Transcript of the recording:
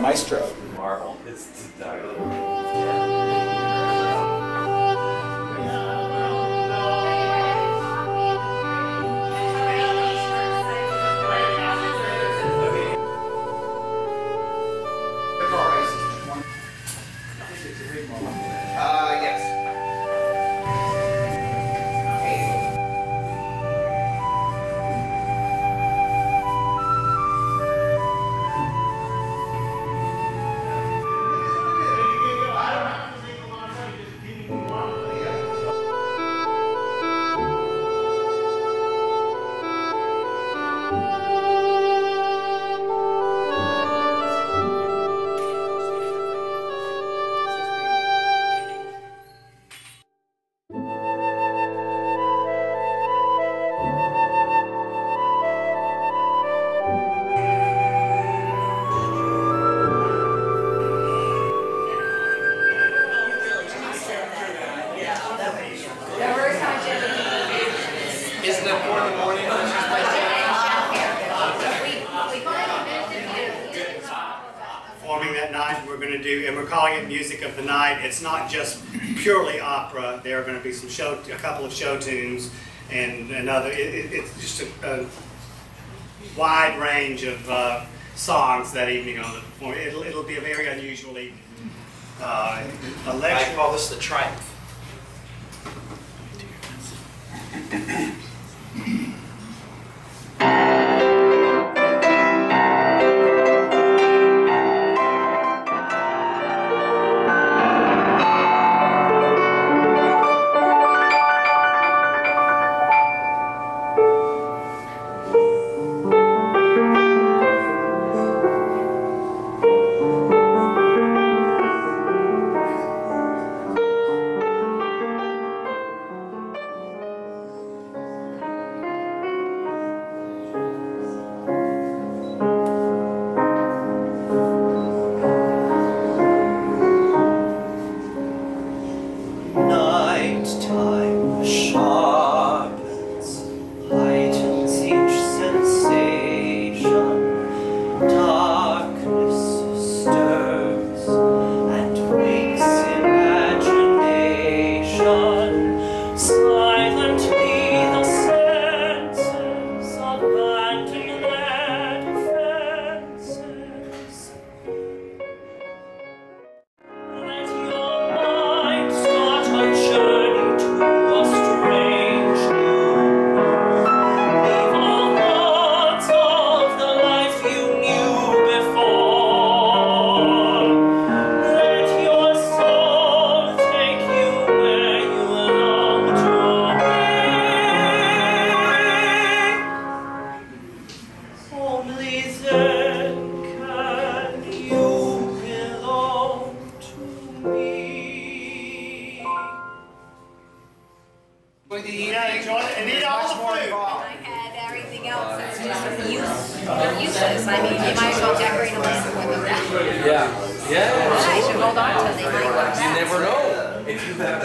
maestro. Marvel. It's Uh, four in the morning? performing that night. We're going to do, and we're calling it Music of the Night. It's not just purely opera. There are going to be some show, a couple of show tunes, and another. It, it, it's just a, a wide range of uh, songs that evening on the performance. It'll, it'll be a very unusual evening. Uh, a I call this the triumph. With the Yeah, enjoy it and eat all the food. I had everything else that's just use, they're useless. I mean, you might as well decorate them with them. Yeah. Yeah. I should hold on to them. They might work You never know. If you have